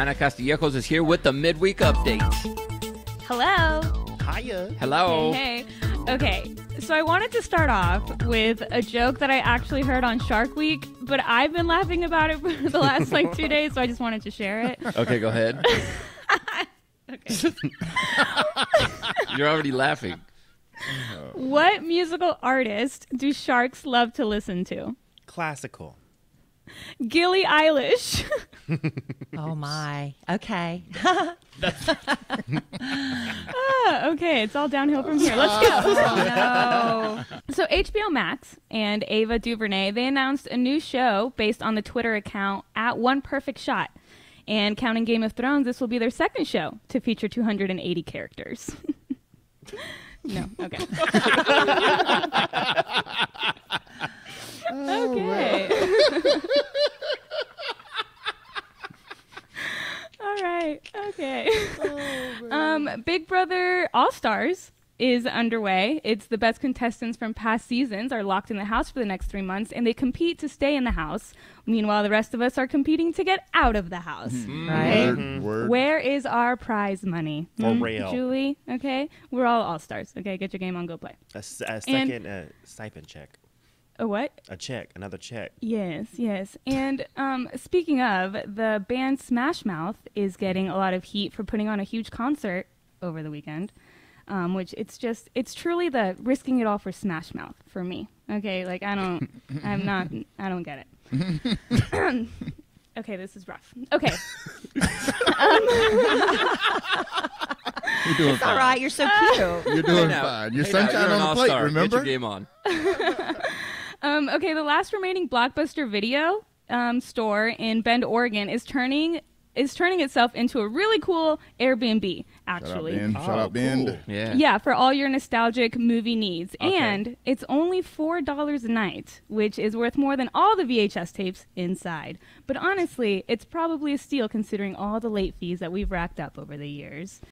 Ana Castillejos is here with the midweek update. Hello. Hiya. Hello. Hey, hey. Okay, so I wanted to start off with a joke that I actually heard on Shark Week, but I've been laughing about it for the last like two days, so I just wanted to share it. Okay, go ahead. Okay. You're already laughing. what musical artist do sharks love to listen to? Classical. Gilly Eilish. Oh my. Okay. Ah, okay, it's all downhill from here. Let's go. no. So HBO Max and Ava DuVernay they announced a new show based on the Twitter account at One Perfect Shot. And counting Game of Thrones, this will be their second show to feature 280 characters. no, okay. okay. All right. Okay. um, Big Brother All Stars is underway. It's the best contestants from past seasons are locked in the house for the next three months, and they compete to stay in the house. Meanwhile, the rest of us are competing to get out of the house. Right? Word, word. Where is our prize money? For Hmm? real. Julie. Okay, we're all all stars. Okay, get your game on. Go play. A second uh, stipend check. A what? A check. Another check. Yes, yes. And um, speaking of, the band Smash Mouth is getting a lot of heat for putting on a huge concert over the weekend. Um, which it's just it's truly the risking it all for Smash Mouth for me. Okay, like I don't I'm not I don't get it. okay, this is rough. Okay. You're doing All fine. right. You're so cute. You're doing Hey, now- fine. Your hey, now, sunshine you're an on the plate, remember? Get your game on. Um, okay, the last remaining Blockbuster Video um, store in Bend, Oregon, is turning is turning itself into a really cool Airbnb. Shout out, Actually, Ben. Shout Oh, out, Ben. cool. Yeah. yeah, for all your nostalgic movie needs, Okay. and it's only four dollars a night, which is worth more than all the VHS tapes inside. But honestly, it's probably a steal considering all the late fees that we've racked up over the years.